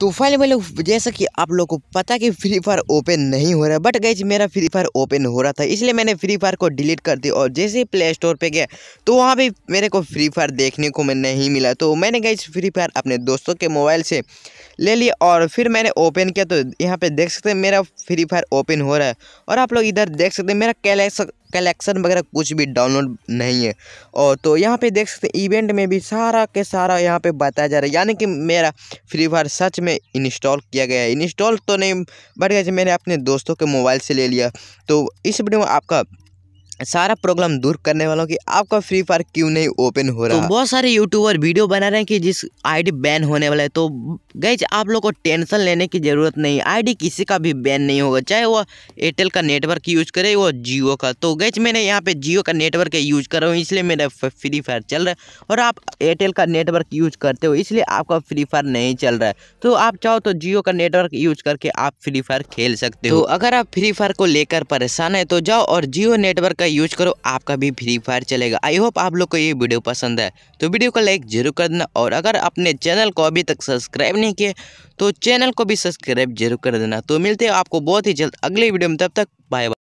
तो फाइनली भाई लोग, जैसा कि आप लोगों को पता कि फ्री फायर ओपन नहीं हो रहा है बट गैज मेरा फ्री फायर ओपन हो रहा था, इसलिए मैंने फ्री फायर को डिलीट कर दिया और जैसे ही प्ले स्टोर पे गया तो वहाँ भी मेरे को फ्री फायर देखने को मैं नहीं मिला। तो मैंने गैज फ्री फायर अपने दोस्तों के मोबाइल से ले लिया और फिर मैंने ओपन किया तो यहाँ पे देख सकते हैं मेरा फ्री फायर ओपन हो रहा है। और आप लोग इधर देख सकते हैं मेरा कैलेक्शन वगैरह कुछ भी डाउनलोड नहीं है। और तो यहाँ पे देख सकते हैं इवेंट में भी सारा के सारा यहाँ पे बताया जा रहा है। यानी कि मेरा फ्री फायर सच में इंस्टॉल किया गया है। इंस्टॉल तो नहीं बट गया मैंने अपने दोस्तों के मोबाइल से ले लिया। तो इस वीडियो में आपका सारा प्रॉब्लम दूर करने वालों की आपका फ्री फायर क्यों नहीं ओपन हो रहा? तो बहुत सारे यूट्यूबर वीडियो बना रहे हैं कि जिस आईडी बैन होने वाला है तो गैज आप लोग को टेंशन लेने की ज़रूरत नहीं। आईडी किसी का भी बैन नहीं होगा चाहे वो एयरटेल का नेटवर्क यूज़ करे वो जियो का। तो गैज मैंने यहाँ पे जियो का नेटवर्क यूज़ कर रहा हूँ इसलिए मेरा फ्री फायर चल रहा है। और आप एयरटेल का नेटवर्क यूज़ करते हो इसलिए आपका फ्री फायर नहीं चल रहा है। तो आप चाहो तो जियो का नेटवर्क यूज़ करके आप फ्री फायर खेल सकते हो। तो अगर आप फ्री फायर को लेकर परेशान है तो जाओ और जियो नेटवर्क यूज़ करो, आपका भी फ्री फायर चलेगा। आई होप आप लोग को ये वीडियो पसंद है। तो वीडियो को लाइक ज़रूर कर देना और अगर अपने चैनल को अभी तक सब्सक्राइब नहीं किए तो चैनल को भी सब्सक्राइब ज़रूर कर देना। तो मिलते हैं आपको बहुत ही जल्द अगले वीडियो में, तब तक बाय बाय